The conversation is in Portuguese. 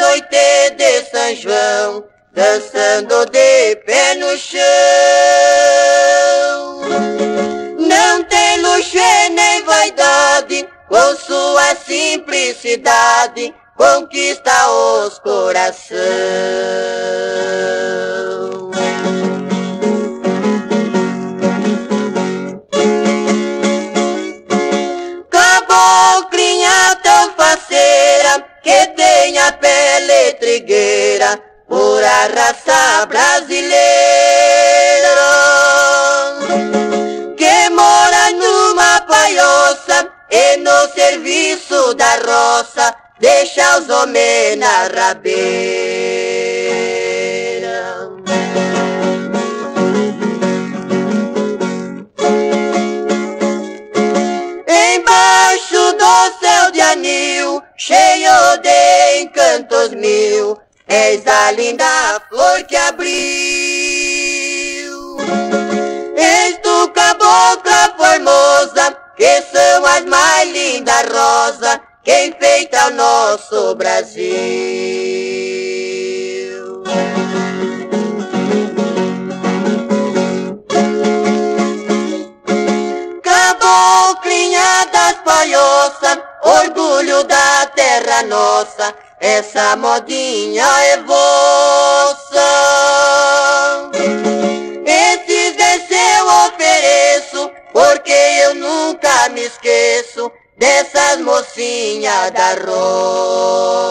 noite de São João, dançando de pé no chão. Não tem luxo nem vaidade, com sua simplicidade conquista os corações. Pele trigueira, pura raça brasileira, que mora numa paioça e no serviço da roça, deixa os homens na rabeira. De encantos mil, és a linda flor que abriu. És tu cabocla formosa, que são as mais lindas rosas, que enfeita o nosso Brasil. Caboclinha das palhoças, orgulho da essa modinha é vossa. Esses descer eu ofereço, porque eu nunca me esqueço dessas mocinhas da roça.